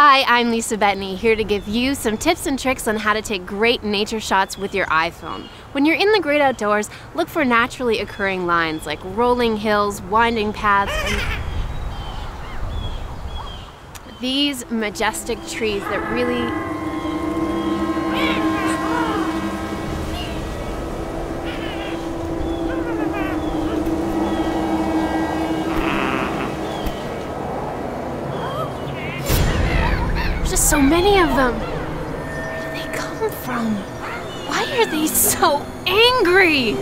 Hi, I'm Lisa Bettany, here to give you some tips and tricks on how to take great nature shots with your iPhone. When you're in the great outdoors, look for naturally occurring lines like rolling hills, winding paths, and these majestic trees that really There's just so many of them. Where do they come from? Why are they so angry?